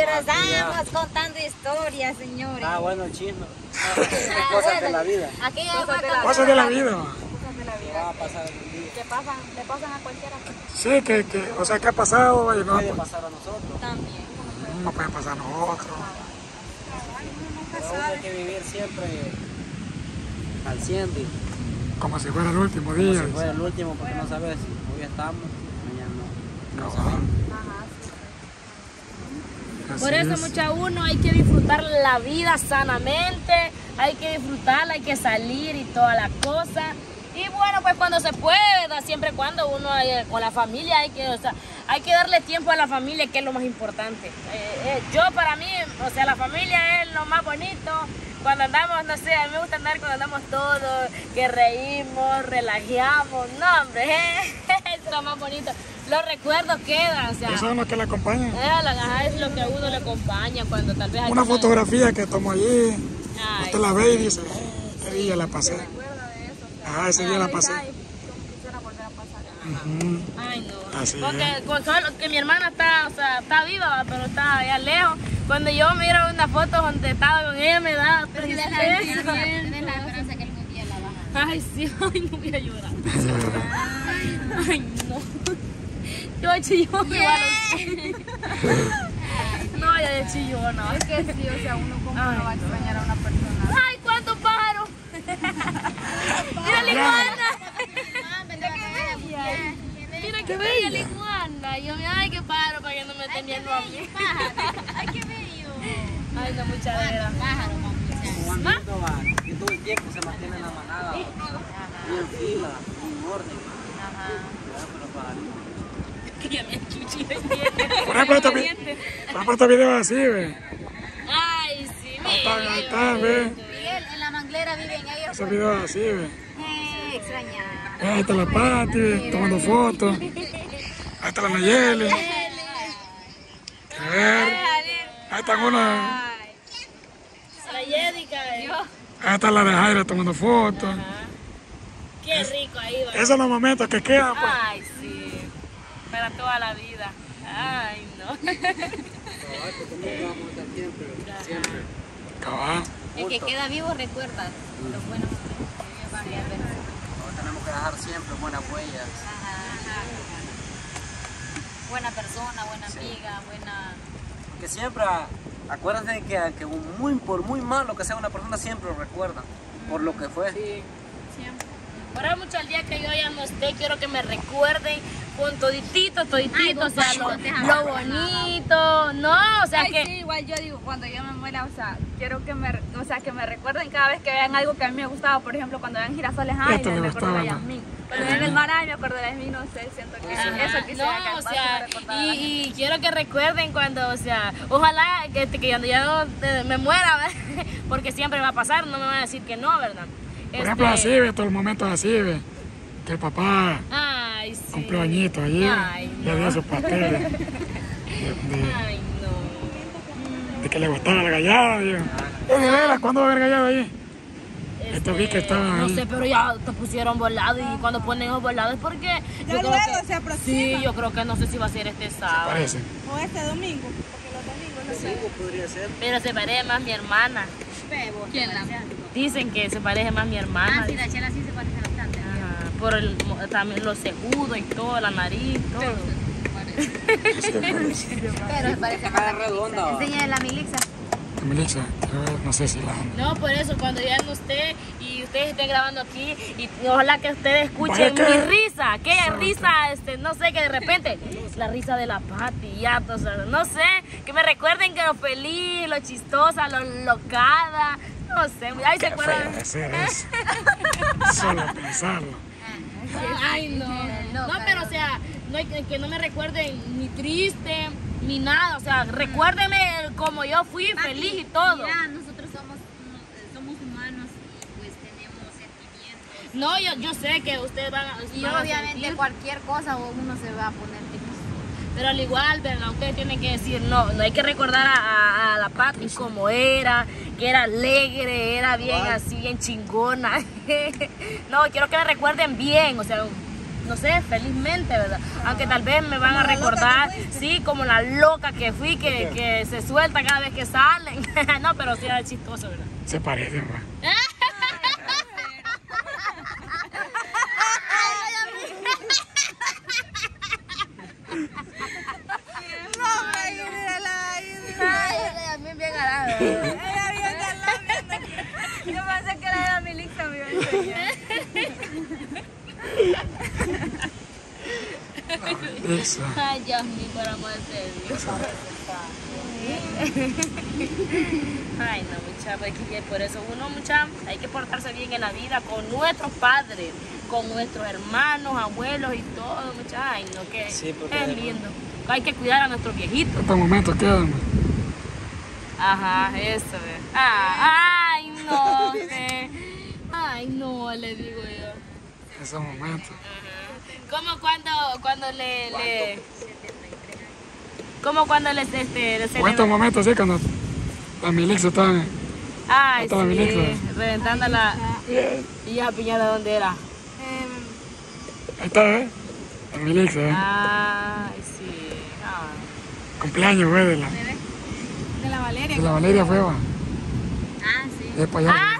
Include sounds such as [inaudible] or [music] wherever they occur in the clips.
Pero estábamos contando historias, señores. Ah, bueno, el chisme. Ah, [laughs] cosas de la vida. Aquí. Cosas de la vida. ¿Qué va a pasar en el día? Que pasan, le pasan a cualquiera. Sí, que, que, o sea, ¿qué ha pasado? Y no, Puede pasar a nosotros. También. no puede pasar a nosotros. Pero uno hay que vivir siempre al 100, digo. Como si fuera el último Como día. si fuera el último, porque no sabes si hoy estamos, mañana no. No Cabal. sabemos. Así Por eso, es. mucha uno, hay que disfrutar la vida sanamente, hay que disfrutarla, hay que salir y toda la cosa. Y bueno, pues cuando se pueda, siempre cuando uno eh, con la familia hay que, o sea, hay que darle tiempo a la familia, que es lo más importante. Eh, eh, yo para mí, o sea, la familia es lo más bonito. Cuando andamos, no sé, a mí me gusta andar cuando andamos todos, que reímos, relajamos, no hombre, [laughs] es lo más bonito. Los recuerdos quedan, o sea, Eso es lo que le acompaña. la- ajá, es lo que a uno le acompaña cuando tal vez Una fotografía que tomó allí, Ay, usted la ve y dice, "Eh, qué día la pasé. Ah, ese día la pasé. Ay, no. Así Porque es. con solo que mi hermana está, o sea, está viva, va, pero está allá lejos. Cuando yo miro una foto donde estaba con ella me da tristeza. Tienes la esperanza que algún día la vas a Ay, sí, [laughs] ay, no voy a llorar. Ay, no. Yo de chillón [laughs] igual. No, yo de chillón, no. Es que sí, o sea, uno como Ay, no va a extrañar a una persona. Ay, cuántos pájaros. [laughs] Mira la iguana. Mira qué bella la iguana. Y yo, ay, qué pájaro para que no me estén viendo a mí. Ay, qué bello. Ay, no, mucha vera. Pájaro, todo el tiempo se mantiene en la manada, va. y en fila, en orden. Ya, pero para- Que ya me me Por ejemplo, este, vi- por ejemplo, así, ve. Ay, sí, Ahí está, ahí está, ve. Miguel, en la manglera viven ellos. Ese video así, ve. Eh, extrañar. Ahí está la Pati, tomando fotos. Ahí está la Nayeli. A ver. Ahí están una. Ahí está la de Jaira tomando fotos. Qué rico ahí, va. Esos son los momentos que quedan, pues. Ay, sí. Para toda la vida. Ay, no. [laughs] Ay, pues, ¿cómo vamos a estar siempre? Siempre. El que queda vivo recuerda los buenos tenemos que dejar siempre buenas huellas. Buena persona, buena amiga, buena. Que siempre, acuérdense que, muy, por muy malo que sea una persona, siempre lo recuerdan por lo que fue. Sí. Ahora mucho al día que yo ya no esté, quiero que me recuerden con toditito, toditito, o sea, lo, lo bonito, no, o sea Ay, que... sí, igual yo digo, cuando yo me muera, o sea, quiero que me, o sea, que me recuerden cada vez que vean algo que a mí me gustaba, por ejemplo, cuando vean girasoles, ay, Esto me, me acuerdo de. Yasmín. Cuando vean el mar, ay, me acuerdo de Yasmín, no sé, siento que Ajá, eso quisiera que no, o pase, sea, me y, y quiero que recuerden cuando, o sea, ojalá que, que cuando ya no, eh, me muera, ¿verdad? [laughs] porque siempre va a pasar, no me van a decir que no, ¿verdad? Por ejemplo, Este, así, ve, todos los momentos así, ve. Que el papá Ay, sí. cumplió añitos allí, Ay, le dio sus pasteles. De, de- Ay, no. de que le gustaba la gallada, veras, ¿cuándo va a haber gallada ahí? Esto vi que estaba No ahí. sé, pero ya te pusieron volado y cuando ponen los volados es porque yo creo que, se aproxima. sí, yo creo que no sé si va a ser este sábado, Parece. O este domingo, porque los domingos no Cinco podría ser. pero se parece más a mi hermana. ¿Quién la? Dicen que se parece más a mi hermana. Ah, sí, la chela sí se parece bastante. Ajá, por el, también los segundos y todo, la nariz, todo. [laughs] Pero se parece más. Redonda. Enseña la milixa. Ver, no sé si la... No, por eso, cuando ya no esté y ustedes estén grabando aquí, y ojalá que ustedes escuchen mi risa, aquella risa, este, no sé, que de repente, la risa de la Pati, ya, o sea, no sé, que me recuerden que lo feliz, lo chistosa, lo locada, no sé, ahí se acuerdan. [laughs] Solo pensarlo. Ay, no, no, pero o sea, no hay que, que no me recuerden ni triste, ni nada, o sea, recuérdenme como yo fui, feliz y todo. Mira, nosotros somos, mm, somos humanos y pues tenemos sentimientos. No, yo, yo sé que ustedes van a... Y van obviamente cualquier cosa uno se va a poner triste. Pero al igual, ¿verdad? Ustedes tienen que decir, no, no hay que recordar a, a- a la Pati como era, que era alegre, era bien así, bien chingona. [laughs] no, quiero que me recuerden bien, o sea, no sé, felizmente, ¿verdad? Aunque tal vez me van a recordar, sí, como la loca que fui, que, que se suelta cada vez que salen. [laughs] no, pero sí era chistoso, ¿verdad? Se parecen. No, [laughs] hombre, y mírala ahí. Ay, a mí bien galán. Ella bien galán, viendo que- Yo pensé que era de mi lista, me iba a enseñar. Eso. [laughs] Ay, Dios mío, por amor de Dios. Ay, no, mucha, pues, que por eso uno, mucha, hay que portarse bien en la vida con nuestros padres, con nuestros hermanos, abuelos y todo, mucha. Ay, no, que Sí, es lindo. Hay que cuidar a nuestros viejitos. Estos momentos quedan. Ajá, eso es. Ah, ay, no, [laughs] sé. Ay, no, le digo yo. Esos momentos. Como cuando, cuando le, le como cuando les este les estos momentos así cuando la milicia estaban. Ay, Estaba sí, reventando la y esa piñada dónde era. Ahí está, ¿eh? La milicia, ¿eh? Ay, sí. Ah. Cumpleaños, güey, de la, De la Valeria. de la Valeria fue, va. Ah, sí. De payaso. Ah,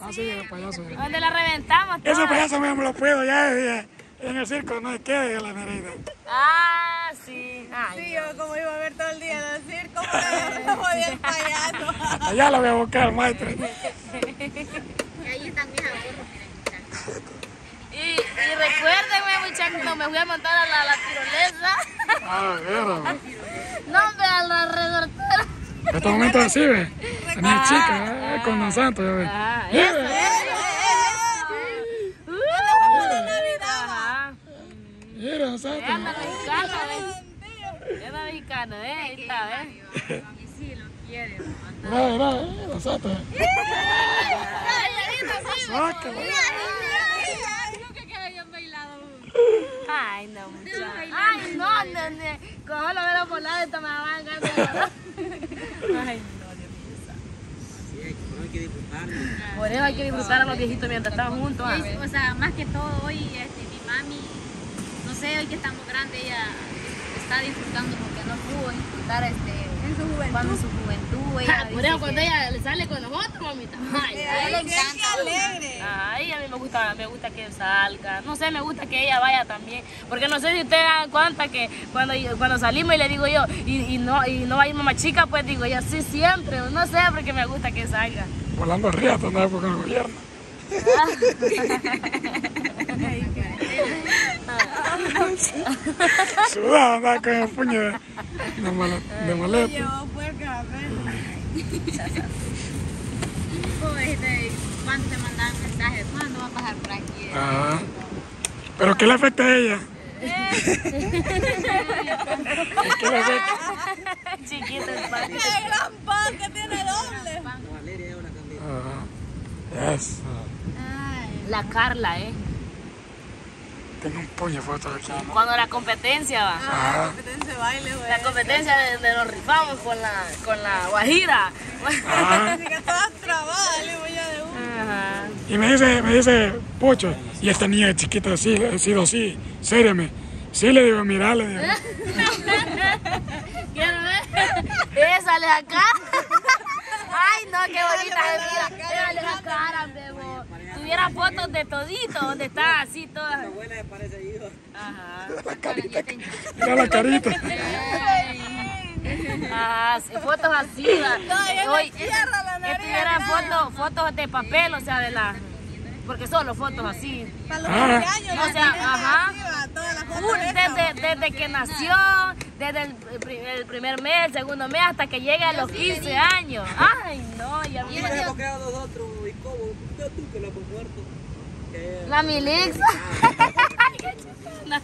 Ah, sí, de payaso. ¿Dónde la reventamos? Ese payaso me lo puedo ya, ya. En el circo no queda la merida. Ah, sí. Ay, Sí, yo como iba a ver todo el día en el circo, [laughs] pero no podía el payaso. Allá la voy a buscar, maestro. [laughs] Y ahí están mis. Y, y recuérdenme, muchachos, me fui a montar a la, la tirolesa. Ah, vera. [laughs] No, hombre, a la resortera. Estos momentos así, ve. Tenía chica, eh, con Don Santos, ya ve. Ah, eso, ve. Uh, Ajá. Mira, ¿ves? Anda mexicano, ¿eh? Ahí está, ¿ves? Y sí, lo quiere. ¿no? Mira, mira, Don Santos. Sácalo. Nunca que habían bailado. Ay, no, muchacho. [laughs] Ay, no, lo hubiera volado. Ay. Por eso hay que disfrutar a los viejitos mientras están juntos. ah. O sea, más que todo hoy, este, mi mami, sé, hoy que estamos grandes, ella está disfrutando porque no pudo disfrutar este, En su juventud. cuando en su juventud. [laughs] Ella Ah, Por eso cuando que- ella le sale con nosotros, mamita. [laughs] Ay, a ella le Qué encanta. alegre. Ay, a mí me gusta, me gusta que salga. No sé, me gusta que ella vaya también. Porque no sé si ustedes dan cuenta que cuando, cuando salimos y le digo yo, y, y no, y no va a ir mamá chica, pues digo yo, sí, siempre. No sé, porque me gusta que salga. Volando riato, no con el gobierno. [laughs] Sudado, andaba con el puño de, de, male- de maleta. Llevó puerca a ver. Este, ¿Cuándo te mandan mensajes? ¿Cuándo va a pasar por aquí? Ajá. ¿Pero qué le afecta a ella? ¿Qué le afecta? Chiquito el pan. ¡Qué gran pan que tiene doble! La Valeria es una candida. Ajá. Eso. La Carla, ¿eh? Tengo un aquí. Cuando la competencia va. Ajá. Competencia de baile, güey. La competencia de nos rifamos con la, con la guajira. Ajá. Así [laughs] que todas trabadas, le voy a de uno. Ajá. Y me dice, me dice, Pocho, y esta niña chiquita así, ha sido así, sériame. Sí, le digo, mira, le digo. [laughs] ¿Quiero ver? Eh, sale acá. [laughs] Ay, no, qué bonita es, mira. Dale la cara, bebo. Tuviera fotos de todito, donde está así toda. La abuela me parece hijo. Ajá. La carita, mira la carita. Ajá, sí, fotos así. va. Hoy, estuvieran fotos, fotos de papel, o sea, de la. Porque solo fotos así. Para los Ah. 15 años, O sea, ajá. Desde, desde que nació, desde el, el primer mes, el segundo mes, hasta que llegue a los 15 años. Ay, no, ya ¿Quién me es que a nosotros? ¿Y cómo? Yo tú que lo hemos muerto. Que- La Milix. La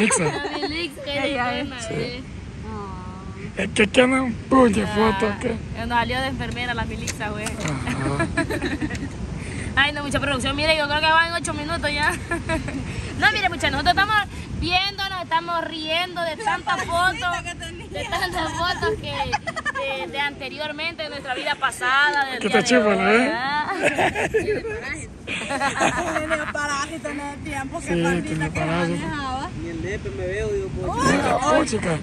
Mixa. La Milix, qué buena, eh. Es que queda un puño de fotos que. Nos salió de enfermera la Milixa, güey. Ay, no, mucha producción. Mire, yo creo que van ocho minutos ya. [laughs] No, mire, mucha, nosotros estamos viéndonos, estamos riendo de tantas fotos, de tantas fotos que de, de anteriormente, de nuestra vida pasada. Del Que día te hoy, ¿eh? Tenía parásito en el tiempo que tenía que parásito. manejaba. Ni el nepe me veo, digo, pues, Mira, puchica.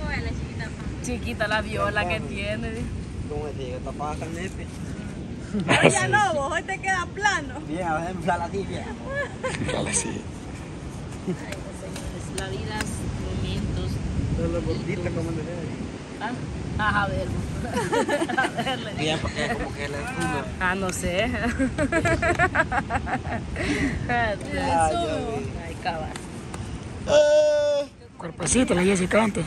¿Cómo es la chiquita? Chiquita la viola que tiene. ¿cómo te digo? Tapaba acá el nepe. Pero ya no, vos hoy te queda plano. Bien, a ver, inflar así, bien. Dale, sí. Señores, la vida es momentos. Solo gordita como le. Ah, ah, a ver. [laughs] A ver, le digo. Bien, porque como que le fumo. Ah, no sé. Ay, cabal. Cuerpecito, la Jessica antes.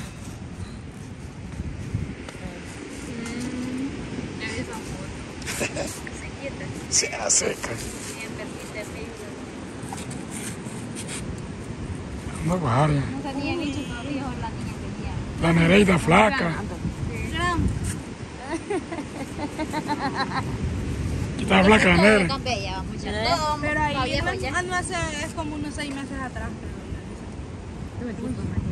Se Será seca. No vale. La Nereida flaca. Está flaca la Nereida. Eh, pero ahí ah, no hace, es como unos seis meses atrás.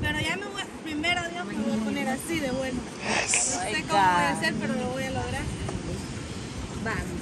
Pero ya me voy, primero Dios me voy a poner así de bueno. No sé cómo voy a hacer, pero lo voy a lograr. Vamos.